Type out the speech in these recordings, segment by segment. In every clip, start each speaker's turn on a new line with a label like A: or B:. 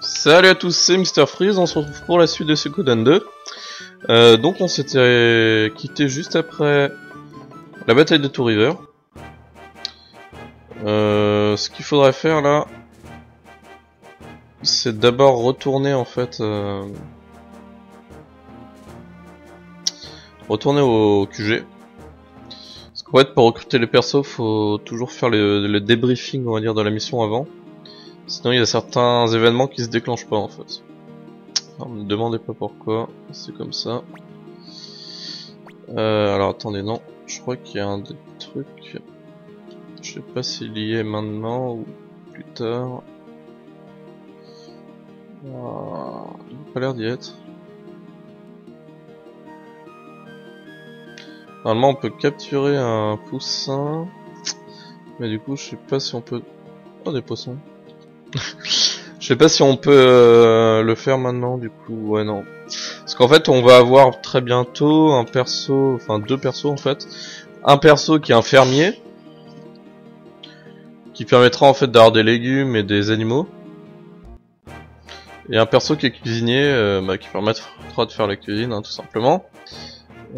A: Salut à tous, c'est Mr Freeze, on se retrouve pour la suite de Suikoden 2. Euh, donc on s'était quitté juste après la bataille de Two River. Euh, ce qu'il faudrait faire là, c'est d'abord retourner en fait... Euh, retourner au QG. Parce qu'en fait pour recruter les persos, faut toujours faire le, le débriefing on va dire de la mission avant. Sinon, il y a certains événements qui se déclenchent pas en fait. Alors, me demandez pas pourquoi, c'est comme ça. Euh, alors attendez, non, je crois qu'il y a un des trucs. Je sais pas s'il y est maintenant ou plus tard. Ah, il n'a pas l'air d'y être. Normalement, on peut capturer un poussin. Mais du coup, je sais pas si on peut... Oh, des poissons. Je sais pas si on peut euh, le faire maintenant, du coup, ouais non. Parce qu'en fait, on va avoir très bientôt un perso, enfin deux persos en fait. Un perso qui est un fermier, qui permettra en fait d'avoir des légumes et des animaux. Et un perso qui est cuisinier, euh, bah, qui permettra de faire la cuisine, hein, tout simplement.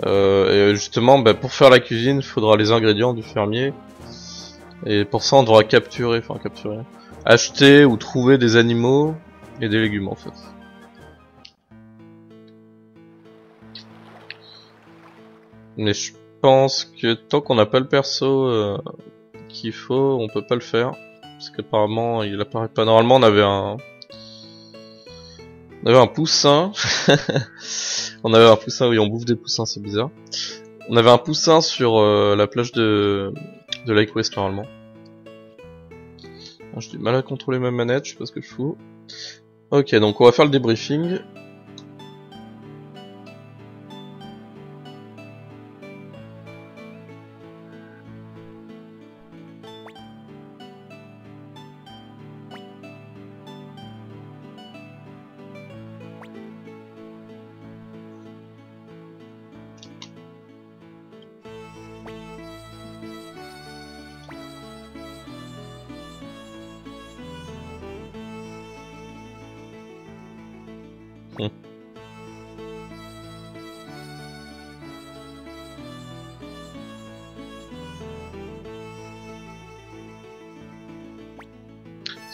A: Euh, et justement, bah, pour faire la cuisine, il faudra les ingrédients du fermier. Et pour ça, on devra capturer, enfin capturer, acheter ou trouver des animaux et des légumes en fait. Mais je pense que tant qu'on n'a pas le perso euh, qu'il faut, on peut pas le faire. Parce qu'apparemment il apparaît pas. Normalement on avait un... On avait un poussin. on avait un poussin, oui on bouffe des poussins, c'est bizarre. On avait un poussin sur euh, la plage de, de Lake West normalement. J'ai du mal à contrôler ma manette, je sais pas ce que je fous. Ok, donc on va faire le débriefing.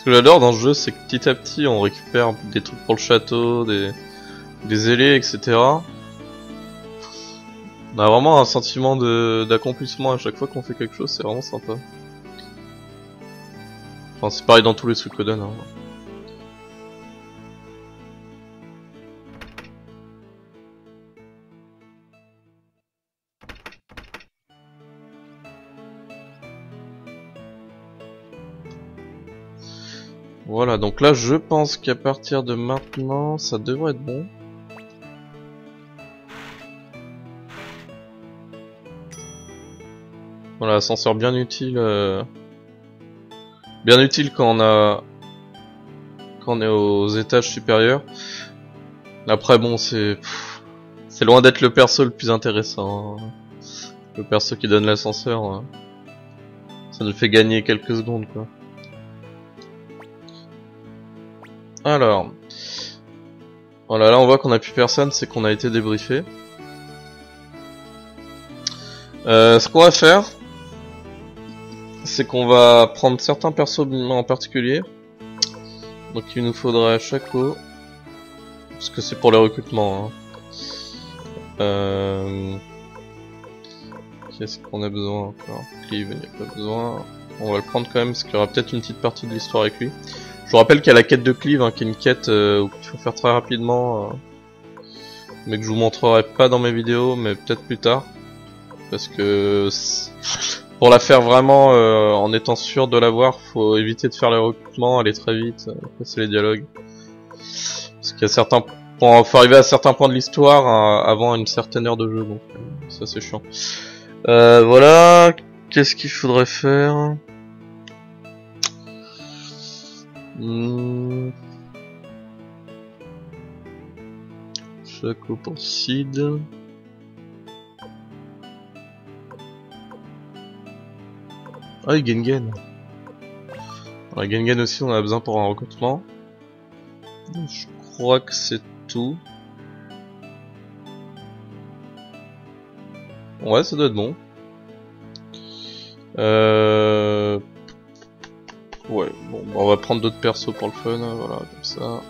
A: Que j'adore dans ce jeu, c'est que petit à petit, on récupère des trucs pour le château, des, des ailés, etc. On a vraiment un sentiment d'accomplissement à chaque fois qu'on fait quelque chose, c'est vraiment sympa. Enfin, c'est pareil dans tous les trucs Hein. Voilà, donc là je pense qu'à partir de maintenant, ça devrait être bon. Voilà, ascenseur bien utile. Euh, bien utile quand on a... Quand on est aux étages supérieurs. Après bon, c'est... C'est loin d'être le perso le plus intéressant. Hein. Le perso qui donne l'ascenseur. Hein. Ça nous fait gagner quelques secondes quoi. Alors. Voilà, là on voit qu'on a plus personne, c'est qu'on a été débriefé. Euh, ce qu'on va faire, c'est qu'on va prendre certains persos en particulier. Donc il nous faudra Chaco. Parce que c'est pour les recrutements. Hein. Euh... Qu'est-ce qu'on a besoin encore? Il n'y a pas besoin? On va le prendre quand même parce qu'il y aura peut-être une petite partie de l'histoire avec lui. Je vous rappelle qu'il y a la quête de Cleave, hein, qui est une quête euh, qu'il faut faire très rapidement, euh, mais que je vous montrerai pas dans mes vidéos, mais peut-être plus tard, parce que pour la faire vraiment euh, en étant sûr de l'avoir, faut éviter de faire les recrutements, aller très vite, euh, passer les dialogues, parce qu'il y a certains faut arriver à certains points de l'histoire hein, avant une certaine heure de jeu, donc ça c'est chiant. voilà, qu'est-ce qu'il faudrait faire? Hmm. Chaco pour Sid. Ah, et Gengen. Ouais, Gengen aussi, on a besoin pour un recrutement. Je crois que c'est tout. Ouais, ça doit être bon. Euh... Ouais, bon, bah, on va prendre d'autres persos pour le fun, hein, voilà, comme ça.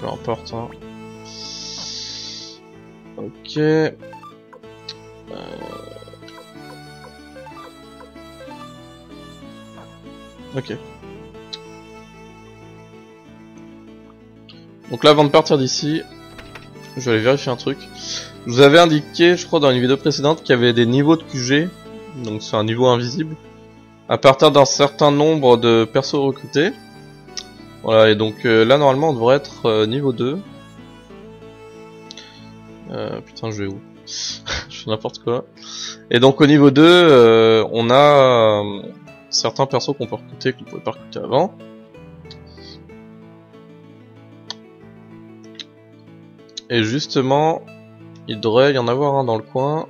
A: Peu importe, hein. Ok. Euh... Ok. Donc là, avant de partir d'ici, je vais aller vérifier un truc. Je vous avais indiqué, je crois, dans une vidéo précédente, qu'il y avait des niveaux de QG. Donc c'est un niveau invisible. À partir d'un certain nombre de persos recrutés. Voilà, et donc euh, là, normalement, on devrait être euh, niveau 2. Euh, putain, je vais où Je fais n'importe quoi. Et donc au niveau 2, euh, on a certains persos qu'on peut recruter qu'on pouvait pas recruter avant. Et justement, il devrait y en avoir un dans le coin.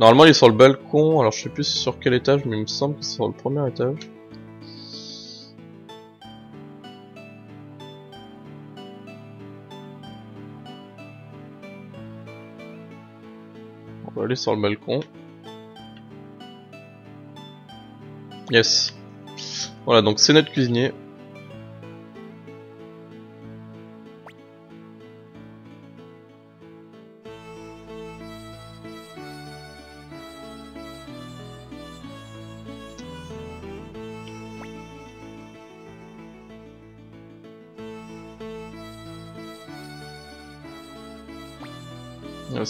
A: Normalement, il est sur le balcon. Alors, je sais plus sur quel étage, mais il me semble que c'est sur le premier étage. On va aller sur le balcon. Yes. Voilà, donc c'est notre cuisinier.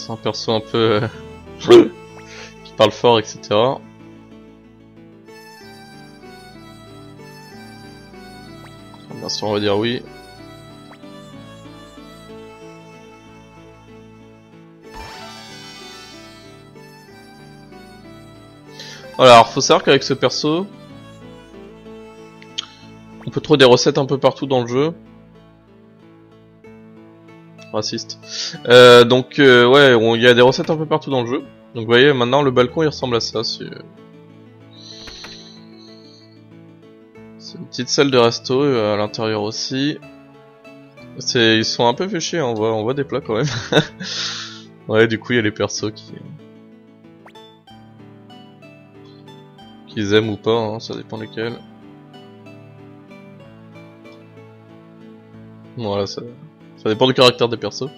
A: C'est un perso un peu... euh, qui parle fort, etc. Bien sûr, on va dire oui. Voilà, alors faut savoir qu'avec ce perso, on peut trouver des recettes un peu partout dans le jeu. Raciste. Euh, donc euh, ouais, il y a des recettes un peu partout dans le jeu. Donc vous voyez, maintenant le balcon il ressemble à ça. C'est c'est une petite salle de resto euh, à l'intérieur aussi. Ils sont un peu hein, on voit, on voit des plats quand même. ouais, du coup il y a les persos qui qu'ils aiment ou pas, hein, ça dépend lesquels. Voilà, ça, ça dépend du caractère des persos.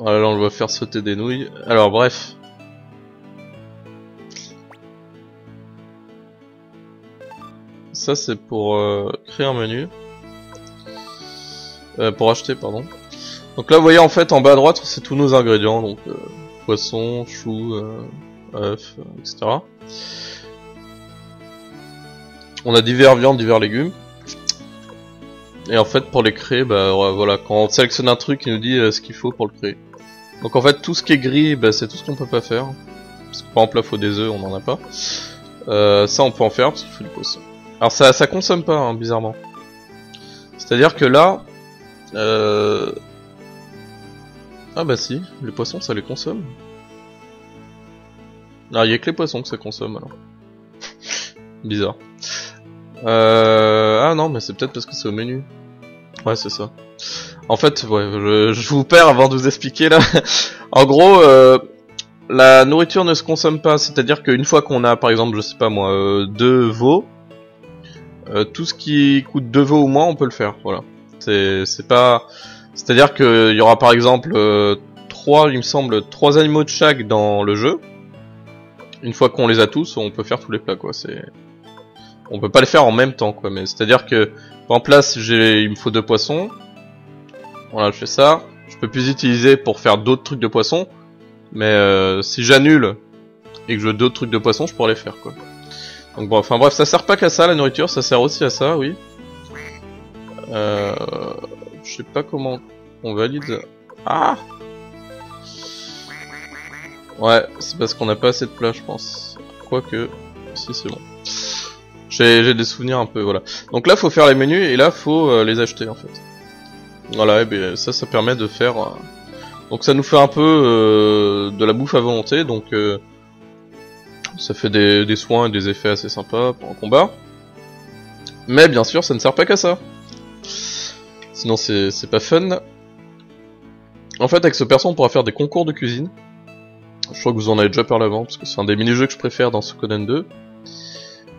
A: Voilà, là on le voit faire sauter des nouilles. Alors bref. Ça c'est pour euh, créer un menu. Euh, pour acheter, pardon. Donc là vous voyez en fait en bas à droite c'est tous nos ingrédients. Donc euh, poisson, chou, euh, etc. On a divers viandes, divers légumes. Et en fait pour les créer, bah voilà, quand on sélectionne un truc il nous dit euh, ce qu'il faut pour le créer. Donc en fait tout ce qui est gris, bah, c'est tout ce qu'on peut pas faire. Parce que par exemple là faut des œufs, on en a pas. Euh, ça on peut en faire parce qu'il faut du poisson. Alors ça, ça consomme pas hein, bizarrement. C'est-à-dire que là... Euh... Ah bah si, les poissons ça les consomme. Ah il y a que les poissons que ça consomme alors. Bizarre. Euh... Ah non mais c'est peut-être parce que c'est au menu. Ouais c'est ça. En fait, ouais, je, vous perds avant de vous expliquer là. en gros, euh, la nourriture ne se consomme pas, c'est-à-dire qu'une fois qu'on a, par exemple, je sais pas moi, euh, deux veaux, euh, tout ce qui coûte deux veaux ou moins, on peut le faire. Voilà. C'est, c'est pas, c'est-à-dire qu'il y aura par exemple trois, il me semble, trois animaux de chaque dans le jeu. Une fois qu'on les a tous, on peut faire tous les plats, quoi. C'est, on peut pas les faire en même temps, quoi. Mais c'est-à-dire que, par exemple là, si j'ai, il me faut deux poissons. Voilà, je fais ça. Je peux plus utiliser pour faire d'autres trucs de poisson. Mais euh, si j'annule et que je veux d'autres trucs de poisson, je pourrais les faire quoi. Donc bon, enfin bref, ça sert pas qu'à ça la nourriture, ça sert aussi à ça, oui. Euh, je sais pas comment on valide. Ah Ouais, c'est parce qu'on a pas assez de plats, je pense. Quoique, si c'est bon. J'ai des souvenirs un peu, voilà. Donc là, faut faire les menus et là, faut euh, les acheter en fait. Voilà, et bien ça, ça permet de faire. euh, Donc ça nous fait un peu euh, de la bouffe à volonté, donc ça fait des, des soins et des effets assez sympas pour un combat. Mais bien sûr, ça ne sert pas qu'à ça. Sinon, c'est pas fun. En fait, avec ce perso, on pourra faire des concours de cuisine. Je crois que vous en avez déjà parlé avant, parce que c'est un des mini-jeux que je préfère dans Suikoden 2.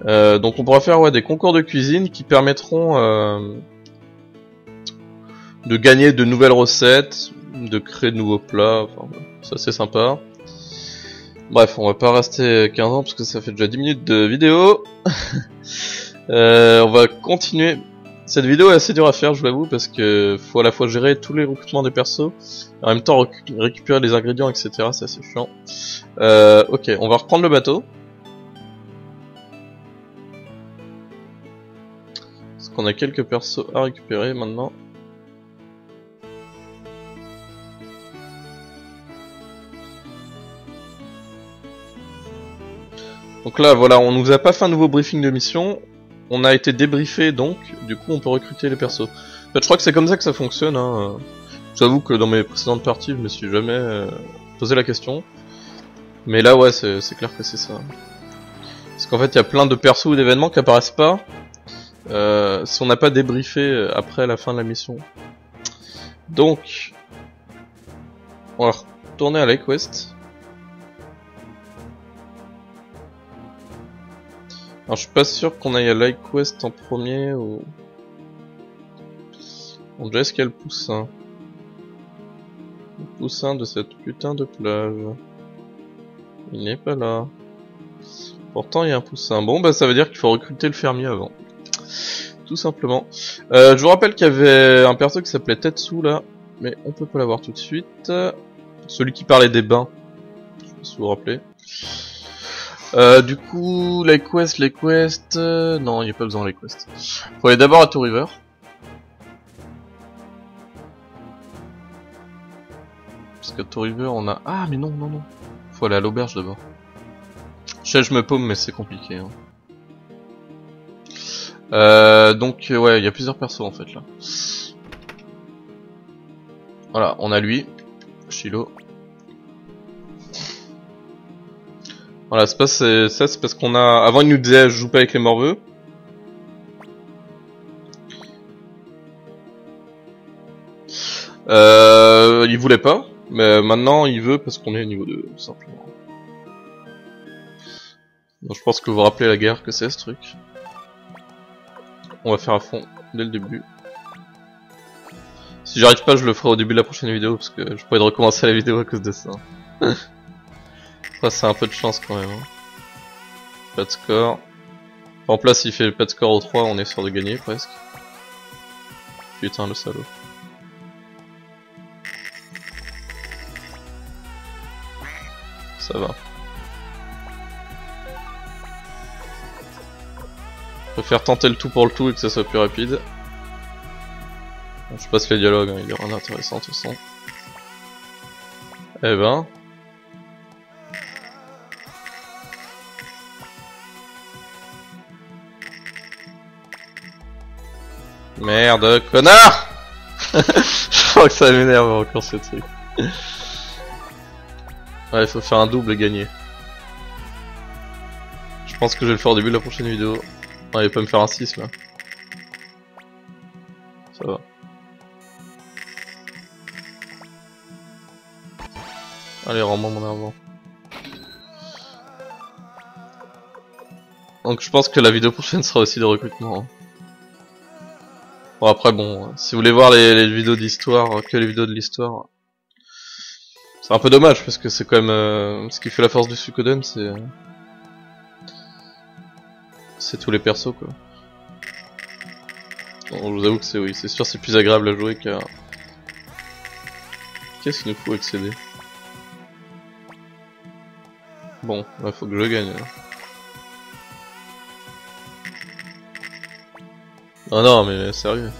A: Euh, donc on pourra faire ouais, des concours de cuisine qui permettront euh, de gagner de nouvelles recettes, de créer de nouveaux plats, enfin, c'est sympa. Bref, on va pas rester 15 ans parce que ça fait déjà 10 minutes de vidéo. euh, on va continuer. Cette vidéo est assez dure à faire, je l'avoue, parce que faut à la fois gérer tous les recrutements des persos, en même temps récupérer les ingrédients, etc. C'est assez chiant. Euh, ok, on va reprendre le bateau. Parce qu'on a quelques persos à récupérer maintenant? Donc là, voilà, on nous a pas fait un nouveau briefing de mission. On a été débriefé, donc, du coup, on peut recruter les persos. En fait, je crois que c'est comme ça que ça fonctionne. Hein. J'avoue que dans mes précédentes parties, je me suis jamais euh, posé la question. Mais là, ouais, c'est clair que c'est ça. Parce qu'en fait, il y a plein de persos ou d'événements qui apparaissent pas euh, si on n'a pas débriefé euh, après la fin de la mission. Donc, on va retourner à Lake West. Alors je suis pas sûr qu'on aille à Lake West en premier ou... On déjà est-ce qu'il y a le poussin? Le poussin de cette putain de plage. Il n'est pas là. Pourtant il y a un poussin. Bon bah ça veut dire qu'il faut recruter le fermier avant. Tout simplement. Euh, je vous rappelle qu'il y avait un perso qui s'appelait Tetsu là. Mais on peut pas l'avoir tout de suite. Celui qui parlait des bains. Je si vous vous. Euh, du coup, les quests, les quests... Euh, non, il n'y a pas besoin les quests. Faut aller d'abord à Two River. Parce qu'à Two River, on a... Ah, mais non, non, non. Faut aller à l'auberge d'abord. Je sais, je me paume, mais c'est compliqué. Hein. Euh, donc, ouais, il y a plusieurs persos, en fait, là. Voilà, on a lui, Shilo. Voilà, c'est pas ça, c'est parce qu'on a. Avant, il nous disait je joue pas avec les morveux. Euh, il voulait pas, mais maintenant il veut parce qu'on est au niveau 2, tout simplement. Donc, je pense que vous vous rappelez la guerre que c'est ce truc. On va faire à fond dès le début. Si j'arrive pas, je le ferai au début de la prochaine vidéo parce que je pourrais recommencer la vidéo à cause de ça. Après, c'est un peu de chance quand même. Hein. Pas de score. En place, s'il fait pas de score au 3, on est sûr de gagner presque. Putain, le salaud. Ça va. Préfère tenter le tout pour le tout et que ça soit plus rapide. je passe les dialogues, hein, il est rien intéressant de toute façon. Eh ben, Merde, connard Je crois que ça m'énerve encore ce truc. Ouais, il faut faire un double et gagner. Je pense que je vais le faire au début de la prochaine vidéo. Ouais, il peut me faire un 6 là. Ça va. Allez, rends-moi mon argent. Donc je pense que la vidéo prochaine sera aussi de recrutement. Hein. Bon après bon, si vous voulez voir les, vidéos d'histoire, que les vidéos de l'histoire, c'est un peu dommage parce que c'est quand même euh, ce qui fait la force du Suikoden, c'est c'est tous les persos quoi. Bon, je vous avoue que c'est oui, c'est sûr c'est plus agréable à jouer qu'à Qu'est-ce qu'il nous faut accéder Bon, il faut que je gagne. Oh non, mais sérieux.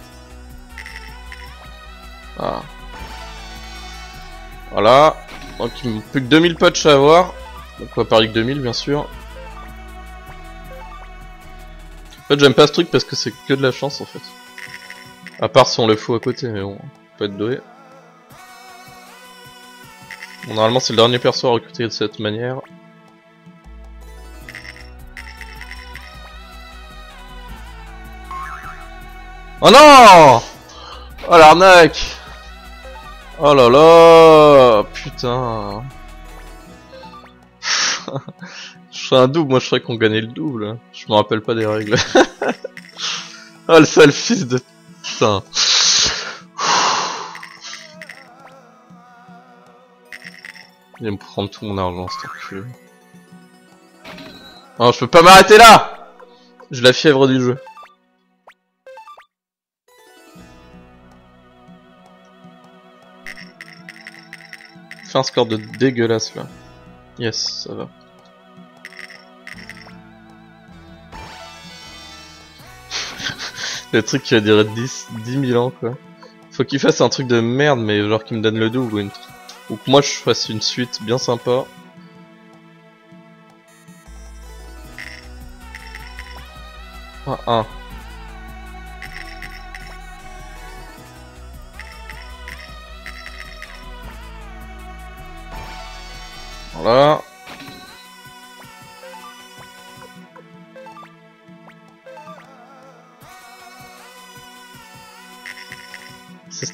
A: Ah. Voilà. Donc il me plus que 2000 patchs à avoir. Donc on va parler que 2000 bien sûr. En fait j'aime pas ce truc parce que c'est que de la chance en fait. À part si on le fout à côté, mais bon, on peut être doué. Bon, normalement c'est le dernier perso à recruter de cette manière. Oh non Oh l'arnaque Oh là là Putain Je ferais un double, moi je ferais qu'on gagnait le double. Je me rappelle pas des règles. oh le sale fils de... Putain. Il va me prendre tout mon argent, cet enculé. Oh, je peux pas m'arrêter là J'ai la fièvre du jeu. Fais un score de dégueulasse là. Yes, ça va. Le truc qui va durer 10, 10 000 ans quoi. Faut qu'il fasse un truc de merde mais genre qu'il me donne le double ou une... Ou que moi je fasse une suite bien sympa. Un, un. Voilà.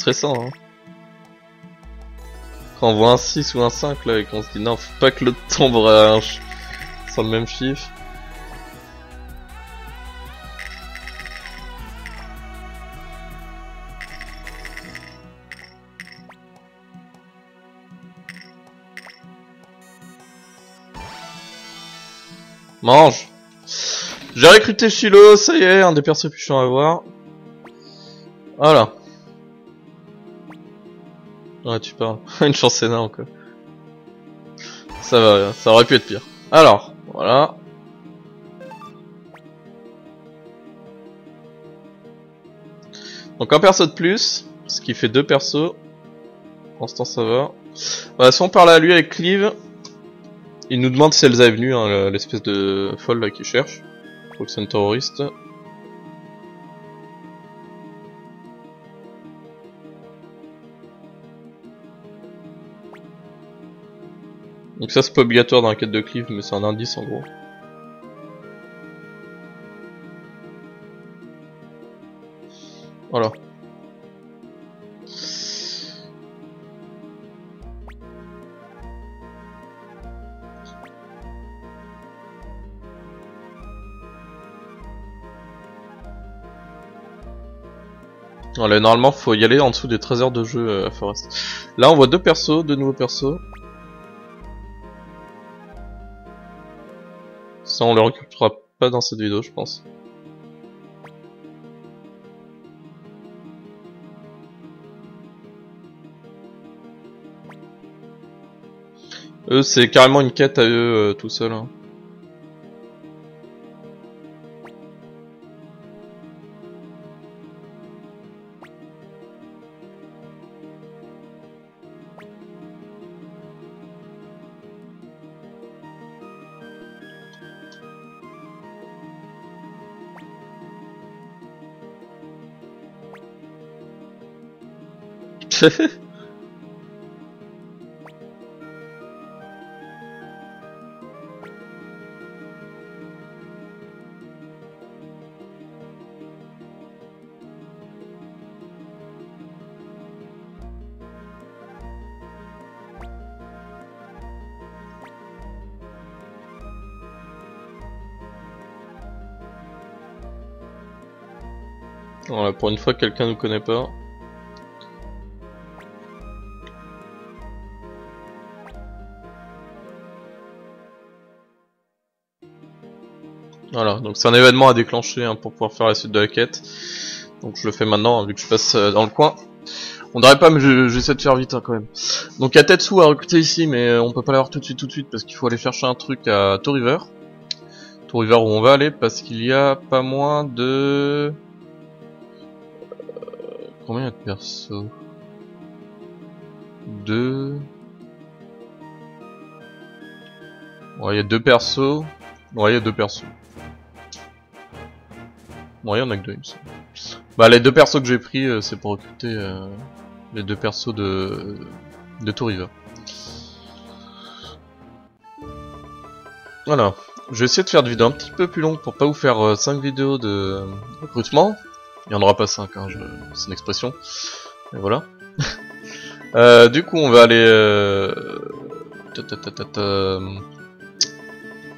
A: Hein. Quand on voit un 6 ou un 5 là et qu'on se dit non, faut pas que l'autre tombe un sur le même chiffre. Mange J'ai recruté Chilo, ça y est, un des persos à voir. Voilà. Ouais, tu parles. Une chance énorme, quoi. Ça va, ça aurait pu être pire. Alors, voilà. Donc un perso de plus, ce qui fait deux persos. Pour l'instant ça va. Voilà, si on parle à lui avec Cleave, il nous demande si elle est venue, hein, l'espèce de folle là qui cherche. Je crois que c'est une terroriste. Donc ça c'est pas obligatoire dans la quête de Cliff, mais c'est un indice en gros. Voilà. Voilà, normalement faut y aller en dessous des 13 heures de jeu euh, à Forest. Là on voit deux persos, deux nouveaux persos. Ça, on le récupérera pas dans cette vidéo, je pense. Eux, c'est carrément une quête à eux euh, tout seul. Hein. Voilà, pour une fois quelqu'un nous connaît pas. Voilà, donc c'est un événement à déclencher hein, pour pouvoir faire la suite de la quête. Donc je le fais maintenant, hein, vu que je passe euh, dans le coin. On devrait pas, mais j'essaie de faire vite hein, quand même. Donc il y a Tetsu à recruter ici, mais euh, on peut pas l'avoir tout de suite tout de suite parce qu'il faut aller chercher un truc à Tour River. Tour River où on va aller parce qu'il y a pas moins de... Euh, combien y de persos? Deux... Ouais, il y a deux persos. Ouais, il y a deux persos. Bon, il y en a que deux. Bah, les deux persos que j'ai pris, euh, c'est pour recruter euh, les deux persos de, de Touriva. Voilà. Je vais essayer de faire des vidéos un petit peu plus longues pour pas vous faire 5 euh, vidéos de recrutement. Il n'y en aura pas 5, hein, c'est une expression. Et voilà. euh, du coup, on va aller... Euh...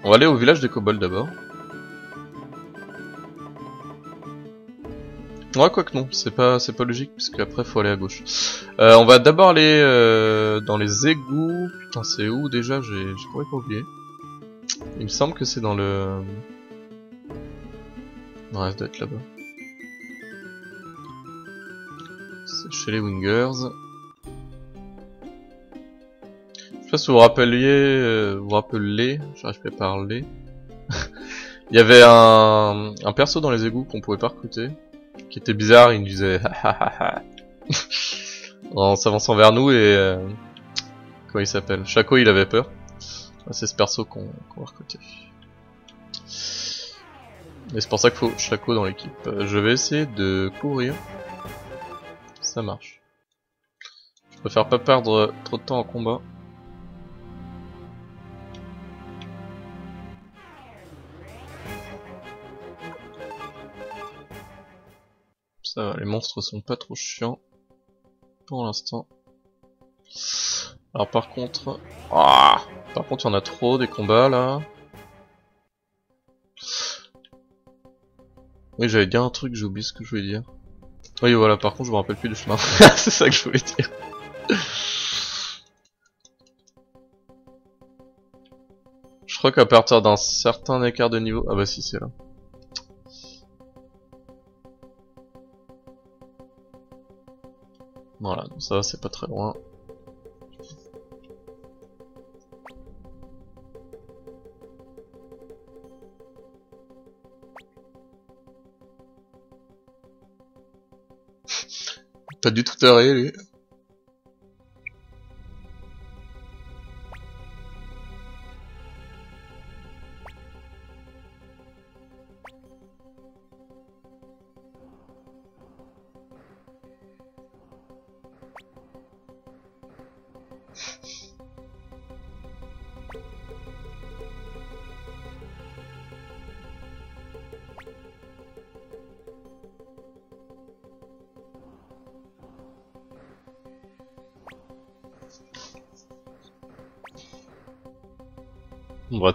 A: On va aller au village des kobolds d'abord. Ouais, quoi que non, c'est pas, c'est pas logique, puisque après faut aller à gauche. Euh, on va d'abord aller euh, dans les égouts. Putain, c'est où déjà? J'ai pas oublié. Il me semble que c'est dans le... Ouais, ça doit être là-bas. C'est chez les Wingers. Je sais pas si vous vous rappeliez, euh, vous rappelez, j'arrive pas à parler. Il y avait un, un perso dans les égouts qu'on pouvait pas recruter qui était bizarre, il nous disait en s'avançant vers nous et euh, comment il s'appelle? Chaco il avait peur. Ah, c'est ce perso qu'on va recruter. Et c'est pour ça qu'il faut Chaco dans l'équipe. Euh, je vais essayer de courir. Ça marche. Je préfère pas perdre trop de temps en combat. Les monstres sont pas trop chiants. Pour l'instant. Alors par contre... Ah par contre il y en a trop des combats là. Oui j'avais dit un truc, j'ai oublié ce que je voulais dire. Oui voilà, par contre je me rappelle plus du chemin. C'est ça que je voulais dire. Je crois qu'à partir d'un certain écart de niveau... Ah bah si c'est là. Voilà, donc ça c'est pas très loin. pas du tout taré lui.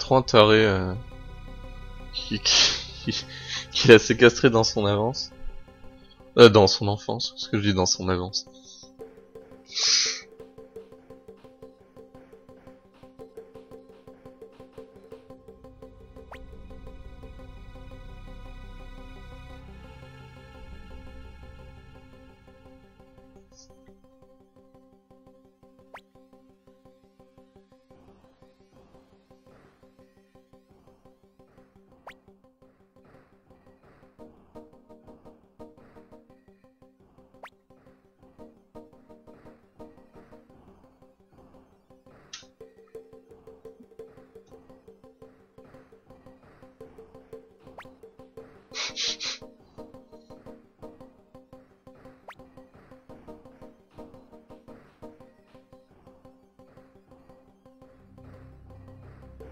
A: Trop un taré qui, qui, qui, a séquestré dans son avance. Euh, dans son enfance, ce que je dis dans son avance. you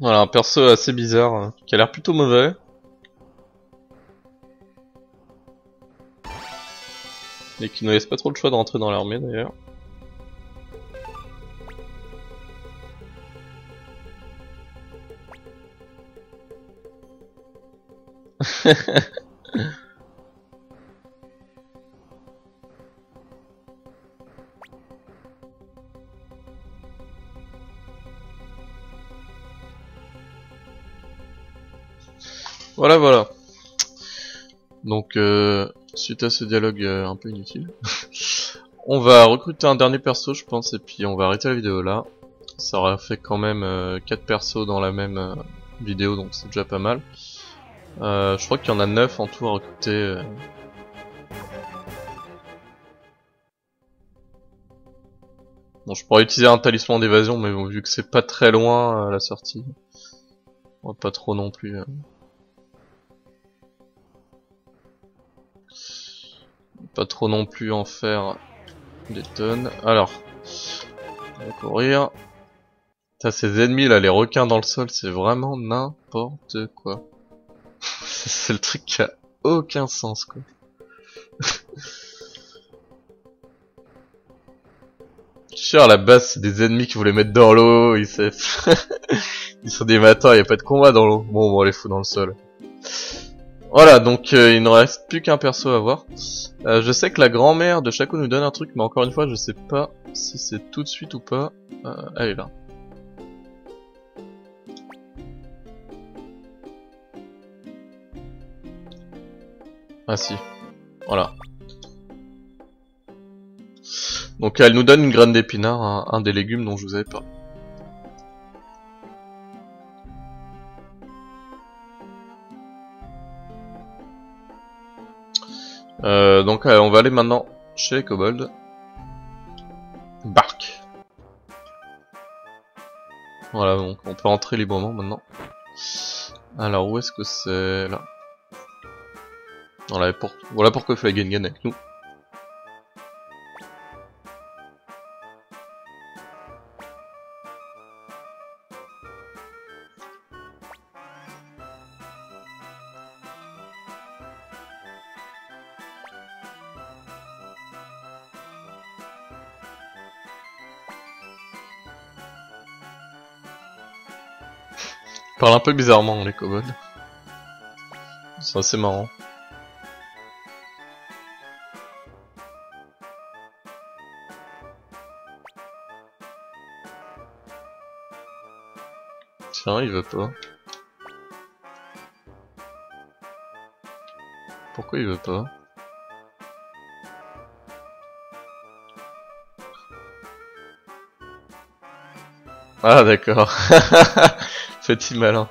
A: Voilà, un perso assez bizarre, hein, qui a l'air plutôt mauvais. Et qui ne laisse pas trop le choix de rentrer dans l'armée d'ailleurs. Donc, euh, suite à ce dialogue euh, un peu inutile, on va recruter un dernier perso, je pense, et puis on va arrêter la vidéo là. Ça aura fait quand même 4 persos dans la même vidéo, donc c'est déjà pas mal. je crois qu'il y en a 9 en tout à recruter. Bon, je pourrais utiliser un talisman d'évasion, mais bon, vu que c'est pas très loin à la sortie, pas trop non plus. Pas trop non plus en faire des tonnes. Alors, on va courir. Ça, ces ennemis là, les requins dans le sol, c'est vraiment n'importe quoi. c'est le truc qui a aucun sens quoi. Sûr, à la base, c'est des ennemis qui voulaient mettre dans l'eau, ils, ils sont des matins, y a pas de combat dans l'eau. Bon, on les fout dans le sol. Voilà, donc euh, il ne reste plus qu'un perso à voir. Euh, je sais que la grand-mère de Chaco nous donne un truc, mais encore une fois, je sais pas si c'est tout de suite ou pas. Euh, elle est là. Ah si. Voilà. Donc elle nous donne une graine d'épinard, un, des légumes dont je vous avais pas. Euh, donc on va aller maintenant chez les kobolds. Bark. Voilà, donc on peut entrer librement maintenant. Alors où est-ce que c'est là? Voilà, pour... voilà pourquoi il fallait Gengen avec nous. Parle un peu bizarrement les kobolds. C'est assez marrant. Tiens, il veut pas. Pourquoi il veut pas? Ah d'accord. Petit malin.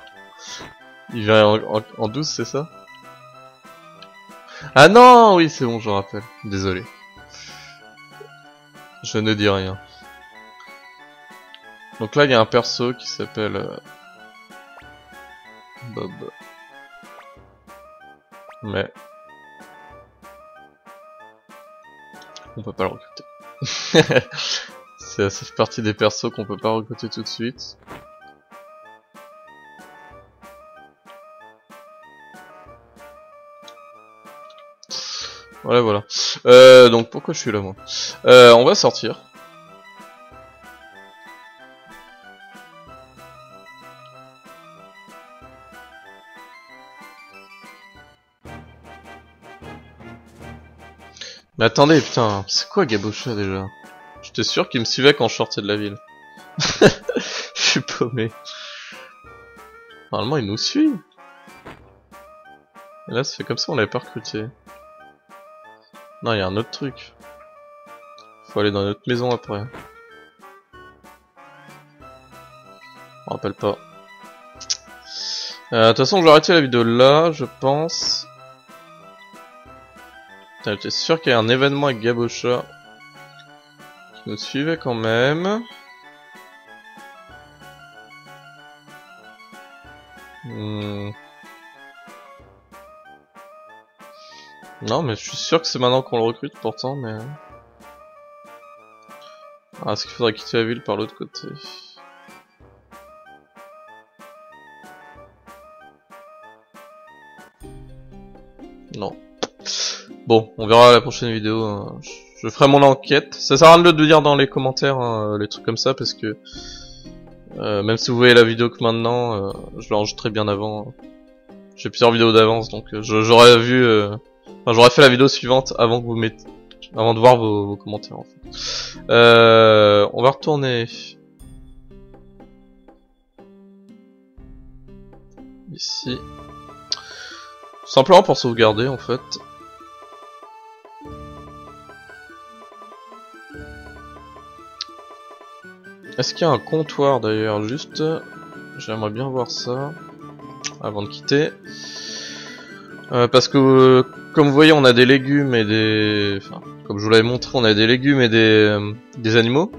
A: Il vient en, douce, c'est ça? Ah non Oui, c'est bon, je rappelle. Désolé. Je ne dis rien. Donc là, il y a un perso qui s'appelle... Euh, Bob. Mais... On peut pas le recruter. ça fait partie des persos qu'on peut pas recruter tout de suite. Voilà, voilà. Euh, donc pourquoi je suis là moi euh, On va sortir. Mais attendez, putain, c'est quoi Gabosha déjà J'étais sûr qu'il me suivait quand je sortais de la ville. je suis paumé. Normalement il nous suit. Et là ça fait comme ça on l'avait pas recruté. Non, il y a un autre truc. Faut aller dans notre maison après. Je rappelle pas. Euh, de toute façon, je vais arrêter la vidéo là, je pense. J'étais sûr qu'il y a un événement avec Gabosha qui nous suivait quand même. Non, mais je suis sûr que c'est maintenant qu'on le recrute pourtant, mais... Ah, est-ce qu'il faudrait quitter la ville par l'autre côté? Non. Bon, on verra la prochaine vidéo. Hein. Je ferai mon enquête. Ça sert à rien de le dire dans les commentaires, hein, les trucs comme ça, parce que... Euh, même si vous voyez la vidéo que maintenant, euh, je très bien avant. J'ai plusieurs vidéos d'avance, donc euh, j'aurais vu... J'aurais fait la vidéo suivante avant que vous mettez, avant de voir vos, commentaires en fait. Euh, on va retourner ici. Simplement pour sauvegarder en fait. Est-ce qu'il y a un comptoir d'ailleurs Juste, j'aimerais bien voir ça avant de quitter. Euh, parce que, comme vous voyez, on a des légumes et des... Enfin, comme je vous l'avais montré, on a des légumes et des, euh, des animaux.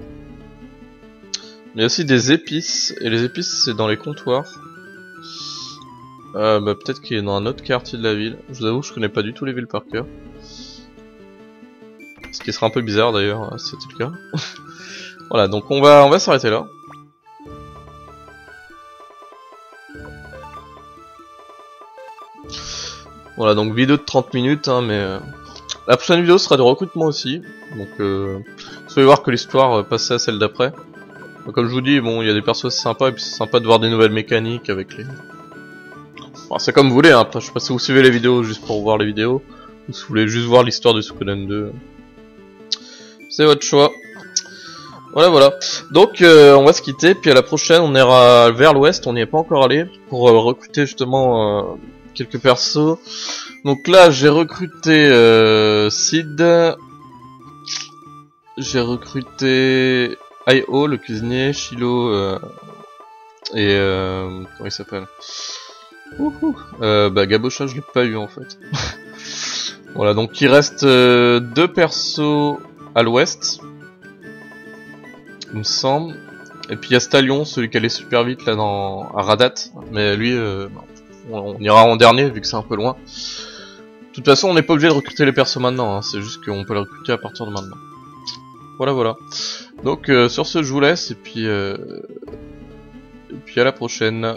A: A aussi des épices, et les épices c'est dans les comptoirs. Euh, bah, peut-être qu'il est dans un autre quartier de la ville. Je vous avoue, je connais pas du tout les villes par cœur. Ce qui serait un peu bizarre d'ailleurs, si c'était le cas. voilà, donc on va, on va s'arrêter là. Voilà, donc vidéo de 30 minutes, hein, mais euh, la prochaine vidéo sera de recrutement aussi. Donc, euh, vous allez voir que l'histoire euh, passait à celle d'après. Comme je vous dis, bon, il y a des persos sympas, et puis c'est sympa de voir des nouvelles mécaniques avec les... Enfin, c'est comme vous voulez, hein. je sais pas si vous suivez les vidéos juste pour voir les vidéos, ou si vous voulez juste voir l'histoire de Suikoden 2. C'est votre choix. Voilà, voilà. Donc, euh, on va se quitter, puis à la prochaine, on ira vers l'ouest, on n'y est pas encore allé, pour recruter justement quelques persos. Donc là, j'ai recruté euh, Sid. J'ai recruté I.O, le cuisinier, Shilo euh, et euh, comment il s'appelle? Bah Gabosha, je l'ai pas eu en fait. voilà, donc il reste deux persos à l'ouest, il me semble. Et puis il y a Stallion, celui qui allait super vite là dans à Radat, mais lui, on, ira en dernier vu que c'est un peu loin. De toute façon, on n'est pas obligé de recruter les persos maintenant, hein, c'est juste qu'on peut les recruter à partir de maintenant. Voilà, voilà. Donc euh, sur ce, je vous laisse et puis euh, et puis à la prochaine.